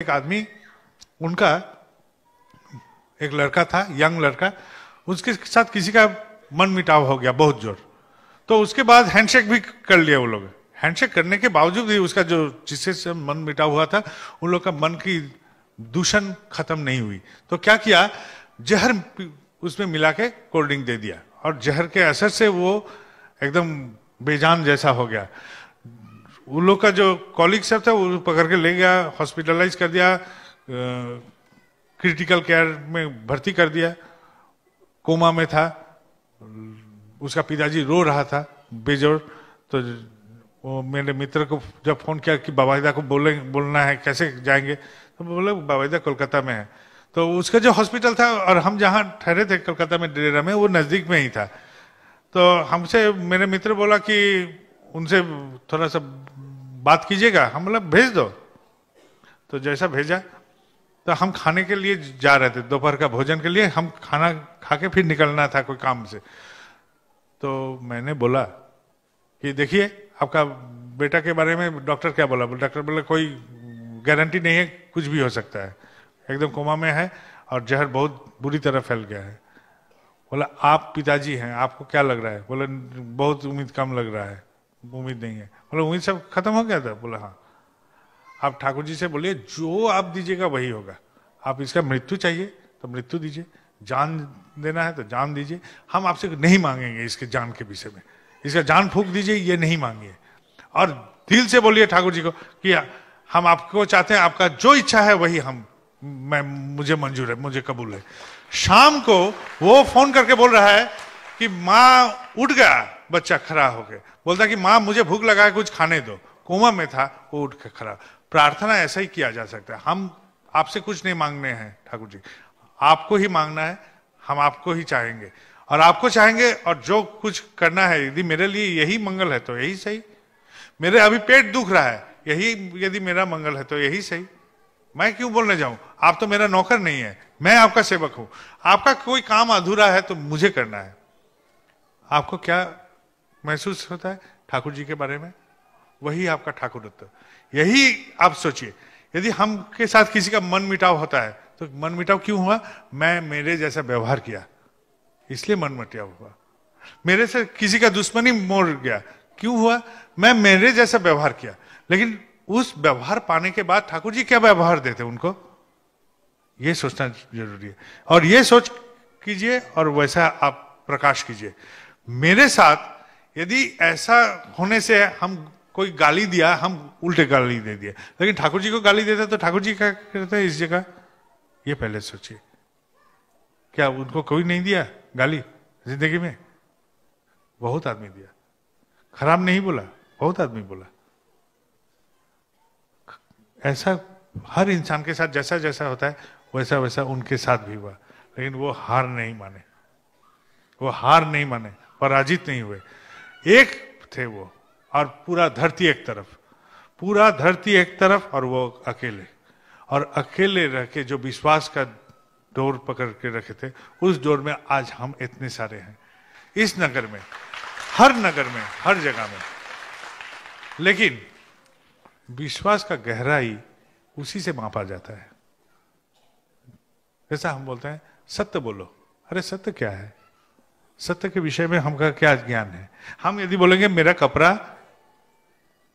एक आदमी, उनका एक लड़का था, यंग लड़का, उसके साथ किसी का मन मिटाव हो गया, बहुत ज़ोर। तो उसके बाद हैंडशेक भी कर लिया वो लोग। हैंडशेक करने के बावजूद भी उसका जो जिससे से मन मिटाव हुआ था, उन लोग का मन की दूषण खत्म नहीं हुई। तो क्या किया? जहर उसमें मिला के कोल्ड ड्रिंक दे दिया। और जहर के असर से वो एकदम बेजान जैसा हो गया। उन लोग का जो कॉलिग सब था, वो पकड़ के ले गया हॉस्पिटलाइज कर दिया क्रिटिकल केयर में भर्ती कर दिया कोमा में था, उसका पिताजी रो रहा था बेजोर तो वो मेरे मित्र को जब फ़ोन किया कि बाबाईदा को बोले, बोलना है, कैसे जाएँगे तो बोले बाबाईदा कोलकाता में है। तो उसका जो हॉस्पिटल था, और हम जहाँ ठहरे थे, कोलकाता में, डेरा में, वो नज़दीक में ही था। तो हमसे मेरे मित्र बोला कि उनसे थोड़ा सा बात कीजिएगा। हम मतलब भेज दो। तो जैसा भेजा तो हम खाने के लिए जा रहे थे। दोपहर का भोजन के लिए हम खाना खा के फिर निकलना था कोई काम से। तो मैंने बोला कि देखिए, आपका बेटा के बारे में डॉक्टर क्या बोला, डॉक्टर बोला, कोई गारंटी नहीं है, कुछ भी हो सकता है। एकदम कोमा में है और जहर बहुत बुरी तरह फैल गया है। बोला, आप पिताजी हैं, आपको क्या लग रहा है? बोला, बहुत उम्मीद कम लग रहा है। उम्मीद नहीं है बोला उम्मीद सब खत्म हो गया था? बोला हाँ। आप ठाकुर जी से बोलिए, जो आप दीजिएगा, वही होगा। आप इसका मृत्यु चाहिए तो मृत्यु दीजिए। जान देना है तो जान दीजिए। हम आपसे नहीं मांगेंगे इसके जान के विषय में। इसका जान फूक दीजिए, ये नहीं मांगिए। और दिल से बोलिए ठाकुर जी को कि, हम आपको चाहते हैं, आपका जो इच्छा है, वही हम, मैं, मुझे मंजूर है, मुझे कबूल है। शाम को वो फ़ोन करके बोल रहा है कि माँ उठ गया, बच्चा खड़ा होके बोलता कि माँ, मुझे भूख लगा है, कुछ खाने दो। कोमा में था, वो उठ के खड़ा। प्रार्थना ऐसा ही किया जा सकता है। हम आपसे कुछ नहीं मांगने हैं, ठाकुर जी। आपको ही मांगना है, हम आपको ही चाहेंगे। और आपको चाहेंगे, और जो कुछ करना है, यदि मेरे लिए यही मंगल है तो यही सही। मेरे अभी पेट दुख रहा है, यही यदि मेरा मंगल है तो यही सही। मैं क्यों बोलने जाऊँ? आप तो मेरा नौकर नहीं है, मैं आपका सेवक हूँ। आपका कोई काम अधूरा है तो मुझे करना है। आपको क्या महसूस होता है ठाकुर जी के बारे में? वही आपका ठाकुरत्व यही आप सोचिए, यदि हम के साथ किसी का मन मिटाव होता है तो मन मिटाव क्यों हुआ? मैं, मेरे जैसा व्यवहार किया, इसलिए मन मिटाव हुआ। मेरे से किसी का दुश्मनी मोड़ गया, क्यों हुआ? मैं, मेरे जैसा व्यवहार किया, लेकिन उस व्यवहार पाने के बाद ठाकुर जी क्या व्यवहार देते उनको? ये सोचना ज़रूरी है। और ये सोच कीजिए और वैसा आप प्रकाश कीजिए। मेरे साथ यदि ऐसा होने से हम कोई गाली दिया, हम उल्टे गाली दे दिए। लेकिन ठाकुर जी को गाली देते तो ठाकुर जी क्या करते हैं इस जगह? ये पहले सोचिए। क्या उनको कोई नहीं दिया गाली ज़िंदगी में? बहुत आदमी दिया। खराब नहीं बोला, बहुत आदमी बोला। ऐसा हर इंसान के साथ जैसा जैसा होता है, वैसा वैसा उनके साथ भी हुआ। लेकिन वो हार नहीं माने। वो हार नहीं माने। पराजित नहीं हुए। एक थे वो, और पूरा धरती एक तरफ़। पूरा धरती एक तरफ़ और वो अकेले। और अकेले रह के जो विश्वास का डोर पकड़ के रखे थे, उस डोर में आज हम इतने सारे हैं। इस नगर में, हर नगर में, हर जगह में। लेकिन विश्वास का गहराई उसी से मापा जाता है। जैसा हम बोलते हैं, सत्य बोलो। अरे सत्य क्या है? सत्य के विषय में हमका क्या ज्ञान है? हम यदि बोलेंगे, मेरा कपड़ा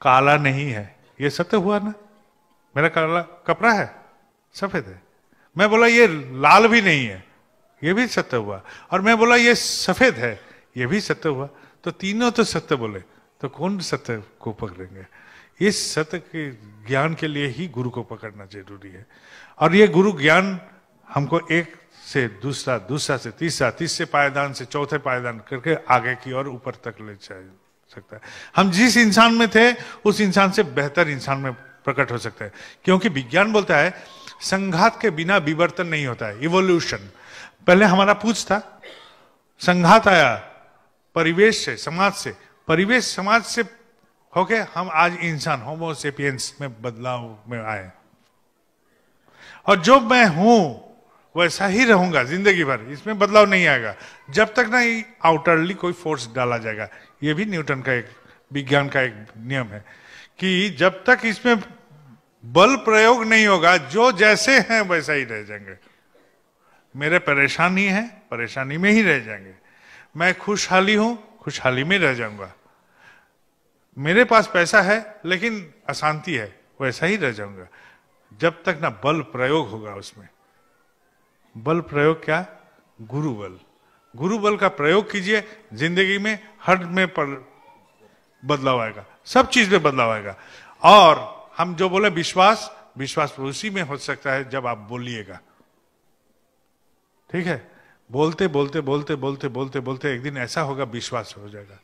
काला नहीं है, ये सत्य हुआ ना? मेरा काला कपड़ा है, सफ़ेद है। मैं बोला, ये लाल भी नहीं है, ये भी सत्य हुआ। और मैं बोला, ये सफ़ेद है, ये भी सत्य हुआ। तो तीनों तो सत्य बोले तो कौन सत्य को पकड़ेंगे? इस सत्य के ज्ञान के लिए ही गुरु को पकड़ना ज़रूरी है। और ये गुरु ज्ञान हमको एक से, दूसरा दूसरा से, तीसरा, तीसरे पायदान से, चौथे पायदान करके आगे की ओर ऊपर तक ले जा सकता है। हम जिस इंसान में थे, उस इंसान से बेहतर इंसान में प्रकट हो सकता है। क्योंकि विज्ञान बोलता है, संघात के बिना विवर्तन नहीं होता है इवोल्यूशन पहले हमारा पूछ था, संघात आया, परिवेश से, समाज से। परिवेश, समाज से होके हम आज इंसान होमोसेपियंस में बदलाव में आए। और जो मैं हूँ वैसा ही रहूँगा, ज़िंदगी भर। इसमें बदलाव नहीं आएगा। जब तक ना आउटरली कोई फोर्स डाला जाएगा, ये भी न्यूटन का एक, विज्ञान का एक नियम है कि जब तक इसमें बल प्रयोग नहीं होगा, जो जैसे हैं वैसा ही रह जाएँगे। मेरे परेशानी है, परेशानी में ही रह जाएँगे। मैं खुशहाली हूँ, खुशहाली में रह जाऊँगा। मेरे पास पैसा है, लेकिन अशांति है, वैसा ही रह जाऊँगा। जब तक ना बल प्रयोग होगा उसमें। बल प्रयोग क्या? गुरु बल गुरु बल का प्रयोग कीजिए, ज़िंदगी में हर में पर बदलाव आएगा। सब चीज़ में बदलाव आएगा। और हम जो बोले विश्वास विश्वास उसी में हो सकता है जब आप बोलिएगा। ठीक है? बोलते बोलते बोलते बोलते बोलते बोलते एक दिन ऐसा होगा, विश्वास हो जाएगा।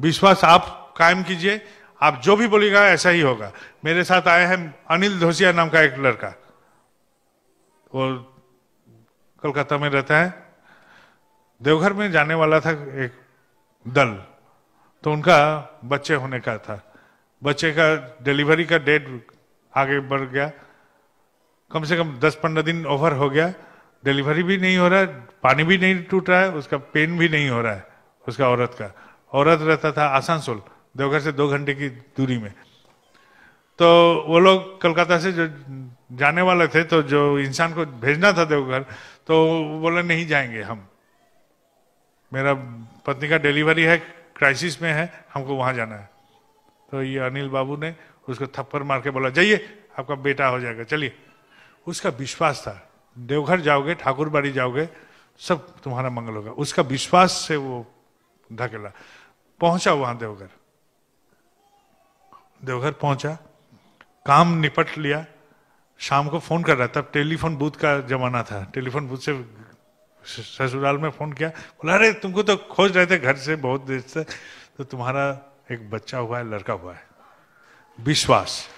विश्वास आप कायम कीजिए। आप जो भी बोलिएगा, ऐसा ही होगा। मेरे साथ आए हैं अनिल धोसिया नाम का एक लड़का। वो कोलकाता में रहता है। देवघर में जाने वाला था एक दल तो उनका बच्चे होने का था। बच्चे का डिलीवरी का डेट आगे बढ़ गया। कम से कम दस पंद्रह दिन ओवर हो गया। डिलीवरी भी नहीं हो रहा है, पानी भी नहीं टूट रहा है, उसका पेन भी नहीं हो रहा है, उसका औरत का। औरत रहता था आसानसोल, देवघर से दो घंटे की दूरी में। तो वो लोग कलकत्ता से जो जाने वाले थे तो जो इंसान को भेजना था देवघर तो बोले, नहीं जाएँगे हम। मेरा पत्नी का डिलीवरी है क्राइसिस में है, हमको वहाँ जाना है। तो ये अनिल बाबू ने उसको थप्पड़ मार के बोला, जाइए, आपका बेटा हो जाएगा, चलिए। उसका विश्वास था देवघर जाओगे ठाकुर बाड़ी जाओगे, सब तुम्हारा मंगल होगा। उसका विश्वास से वो धकेला। पहुँचा वहाँ देवघर देवघर पहुँचा, काम निपट लिया शाम को फ़ोन कर रहा था टेलीफोन बूथ का जमाना था। टेलीफोन बूथ से ससुराल में फ़ोन किया। बोला, अरे, तुमको तो खोज रहे थे घर से बहुत देर से तो तुम्हारा एक बच्चा हुआ है, लड़का हुआ है। विश्वास।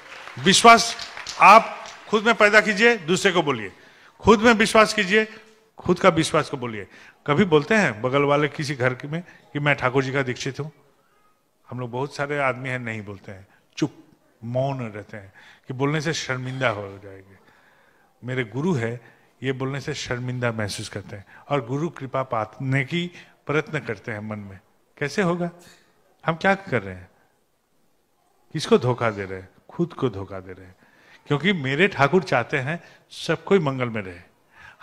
विश्वास, आप खुद में पैदा कीजिए, दूसरे को बोलिए। खुद में विश्वास कीजिए, खुद का विश्वास को बोलिए। कभी बोलते हैं बगल वाले किसी घर में कि मैं ठाकुर जी का दीक्षित हूँ? हम लोग बहुत सारे आदमी हैं, नहीं बोलते हैं। चुप, मौन रहते हैं। कि बोलने से शर्मिंदा हो जाएँगे। मेरे गुरु है, ये बोलने से शर्मिंदा महसूस करते हैं और गुरु कृपा पाने की प्रयत्न करते हैं मन में। कैसे होगा? हम क्या कर रहे हैं? किसको धोखा दे रहे हैं? खुद को धोखा दे रहे हैं। क्योंकि मेरे ठाकुर चाहते हैं सब कोई मंगल में रहे।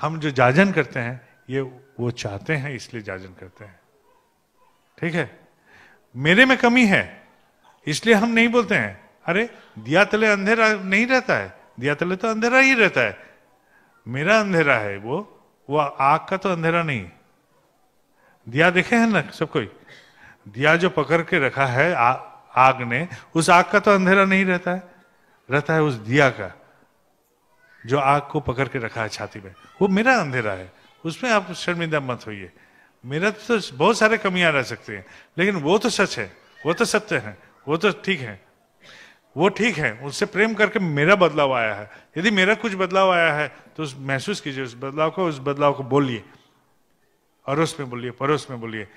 हम जो जाजन करते हैं, ये वो चाहते हैं, इसलिए जाजन करते हैं। ठीक है? मेरे में कमी है, इसलिए हम नहीं बोलते हैं। अरे दिया तले अंधेरा नहीं रहता है। दिया तले तो अंधेरा ही रहता है। मेरा अंधेरा है वो। वो आग का तो अंधेरा नहीं। दिया देखे हैं ना सब कोई? दिया जो पकड़ के रखा है आ, आग ने उस आग का तो अंधेरा नहीं रहता है। रहता है उस दिया का जो आग को पकड़ के रखा है छाती में। वो मेरा अंधेरा है। उसमें आप शर्मिंदा मत होइए। मेरा तो बहुत सारे कमियाँ रह सकते हैं। लेकिन वो तो सच है। वो तो सत्य है। वो तो ठीक है। वो ठीक है, उससे प्रेम करके मेरा बदलाव आया है। यदि मेरा कुछ बदलाव आया है तो उस, महसूस कीजिए उस बदलाव को, उस बदलाव को बोलिए। अड़ोस में बोलिए पड़ोस में बोलिए,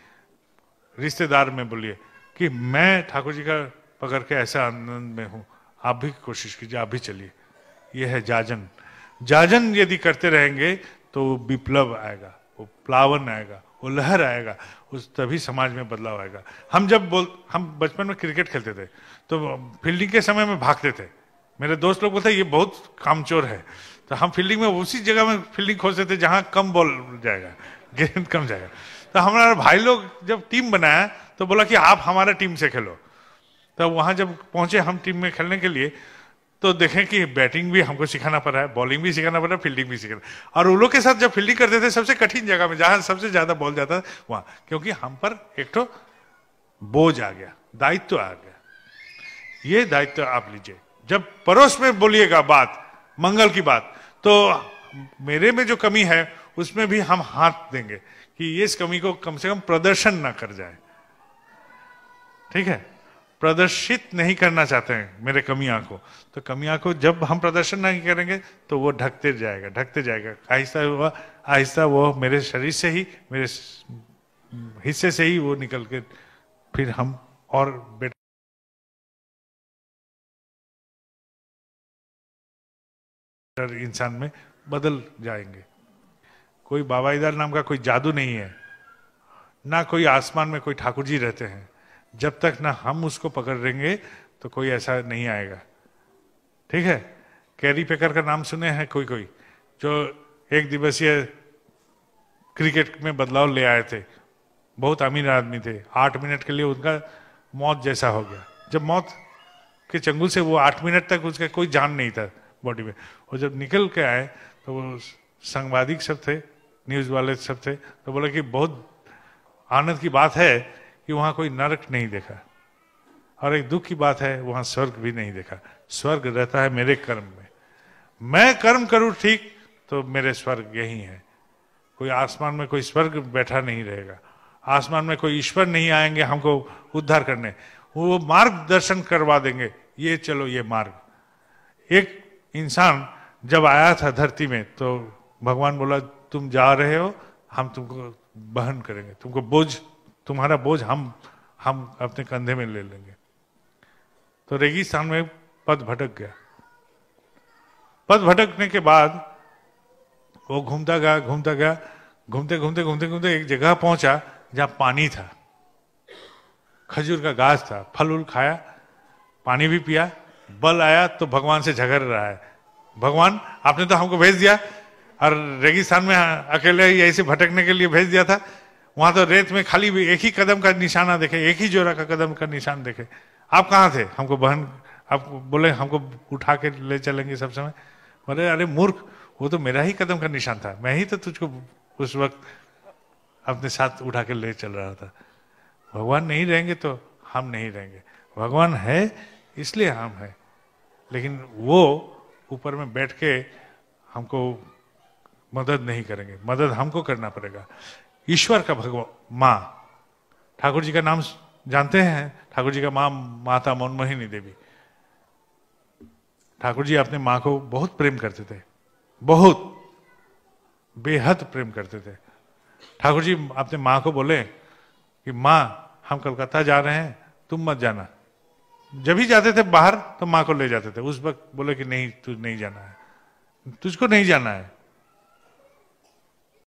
रिश्तेदार में बोलिए कि मैं ठाकुर जी का पकड़ के ऐसा आनंद में हूँ, आप भी कोशिश कीजिए, आप भी चलिए। यह है जाजन। जाजन यदि करते रहेंगे तो विप्लव आएगा, वो प्लावन आएगा, वो लहर आएगा, उस तभी समाज में बदलाव आएगा। हम जब बोल, हम बचपन में क्रिकेट खेलते थे तो फील्डिंग के समय में भागते थे। मेरे दोस्त लोग बोलते, ये बहुत कामचोर है। तो हम फील्डिंग में उसी जगह में फील्डिंग खोजते थे जहाँ कम बॉल जाएगा, गेंद कम जाएगा। तो हमारे भाई लोग जब टीम बनाया तो बोला कि आप हमारे टीम से खेलो। तो वहाँ जब पहुँचे हम टीम में खेलने के लिए तो देखें कि बैटिंग भी हमको सिखाना पड़ रहा है, बॉलिंग भी सिखाना पड़ रहा है, फील्डिंग भी सिखाना और उन लोग के साथ जब फील्डिंग करते थे, सबसे कठिन जगह में, जहाँ सबसे ज़्यादा बॉल जाता वहाँ। क्योंकि हम पर एक तो बोझ आ गया, दायित्व तो आ गया। ये दायित्व आप लीजिए। जब पड़ोस में बोलिएगा बात, मंगल की बात तो मेरे में जो कमी है, उसमें भी हम हाथ देंगे कि इस कमी को कम से कम प्रदर्शन ना कर जाए। ठीक है? प्रदर्शित नहीं करना चाहते हैं मेरे कमियाँ को तो कमियाँ को जब हम प्रदर्शन नहीं करेंगे तो वो ढकते जाएगा ढकते जाएगा। आहिस्ता हुआ, आहिस्ता वो मेरे शरीर से ही, मेरे हिस्से से ही वो निकल के फिर हम और बेटर इंसान में बदल जाएँगे। कोई बाबाईदार नाम का कोई जादू नहीं है। ना कोई आसमान में कोई ठाकुर जी रहते हैं। जब तक ना हम उसको पकड़ लेंगे तो कोई ऐसा नहीं आएगा। ठीक है? कैरी पेकर का नाम सुने हैं कोई कोई? जो एक दिवसीय क्रिकेट में बदलाव ले आए थे। बहुत अमीर आदमी थे। आठ मिनट के लिए उनका मौत जैसा हो गया। जब मौत के चंगुल से वो आठ मिनट तक उसका कोई जान नहीं था। बॉडी में। और जब निकल के आए तो वो संवादिक सब थे न्यूज़ वाले सब थे तो बोले कि बहुत आनंद की बात है कि वहाँ कोई नरक नहीं देखा। और एक दुख की बात है, वहाँ स्वर्ग भी नहीं देखा। स्वर्ग रहता है मेरे कर्म में। मैं कर्म करूँ ठीक तो मेरे स्वर्ग यही है। कोई आसमान में कोई स्वर्ग बैठा नहीं रहेगा। आसमान में कोई ईश्वर नहीं आएँगे हमको उद्धार करने। वो मार्गदर्शन करवा देंगे। ये चलो, ये मार्ग। एक इंसान जब आया था धरती में तो भगवान बोला, तुम जा रहे हो, हम तुमको बहन करेंगे। तुमको बोझ, तुम्हारा बोझ हम हम अपने कंधे में ले लेंगे। तो रेगिस्तान में पद भटक गया। पद भटकने के बाद वो घूमता गया घूमता गया, घूमते घूमते घूमते घूमते एक जगह पहुँचा जहाँ पानी था। खजूर का घास था फल उल खाया, पानी भी पिया बल आया तो भगवान से झगड़ रहा है। भगवान, आपने तो हमको भेज दिया। और रेगिस्तान में अकेले ही ऐसे भटकने के लिए भेज दिया था। वहाँ तो रेत में खाली भी एक ही कदम का निशाना देखे, एक ही जोरा का कदम का निशान देखे। आप कहाँ थे? हमको बहन, आप बोले, हमको उठा के ले चलेंगे सब समय। बोले, अरे मूर्ख, वो तो मेरा ही कदम का निशान था। मैं ही तो तुझको उस वक्त अपने साथ उठा के ले चल रहा था। भगवान नहीं रहेंगे तो हम नहीं रहेंगे। भगवान है इसलिए हम है। लेकिन वो ऊपर में बैठ के हमको मदद नहीं करेंगे। मदद हमको करना पड़ेगा। ईश्वर का भगवान, माँ। ठाकुर जी का नाम जानते हैं? ठाकुर जी का माँ, माता मनमोहिनी देवी। ठाकुर जी अपने माँ को बहुत प्रेम करते थे। बहुत, बेहद प्रेम करते थे। ठाकुर जी अपने माँ को बोले कि, माँ, हम कलकत्ता जा रहे हैं, तुम मत जाना। जब ही जाते थे बाहर तो माँ को ले जाते थे। उस वक्त बोले कि नहीं, तू नहीं जाना है। तुझको नहीं जाना है।